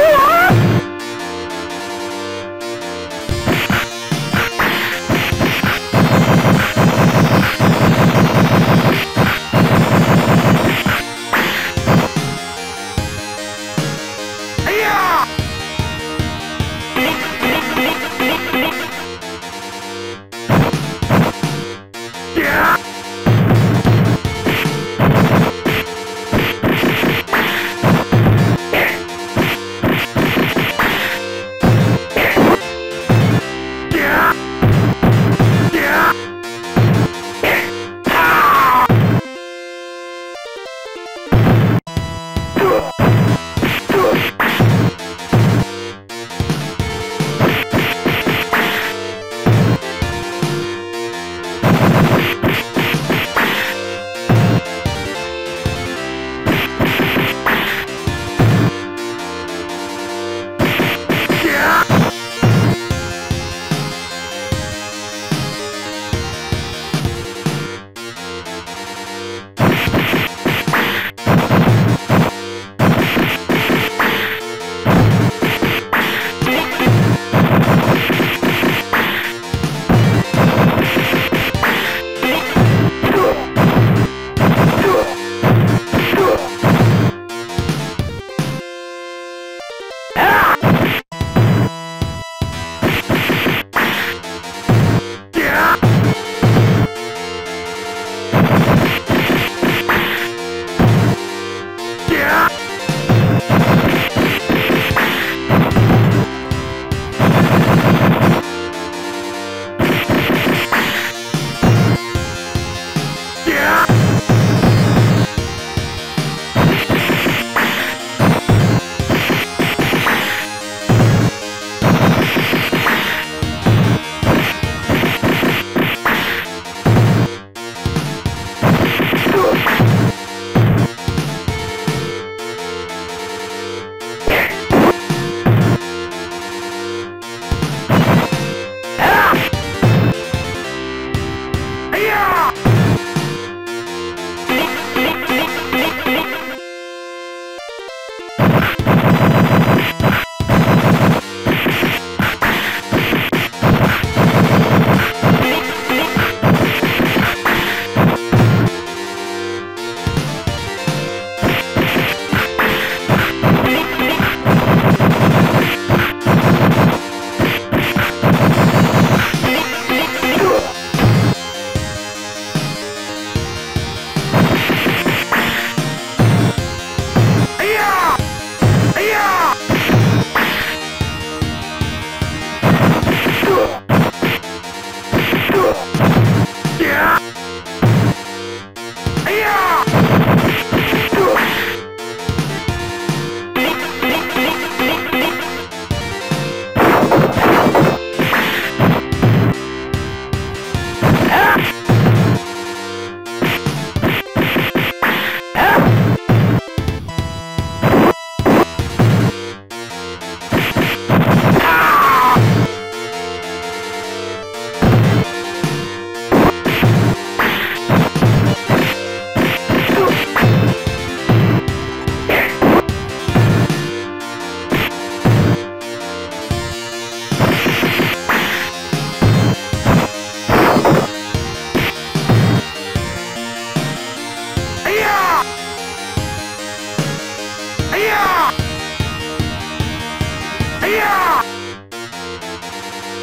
Who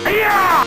いや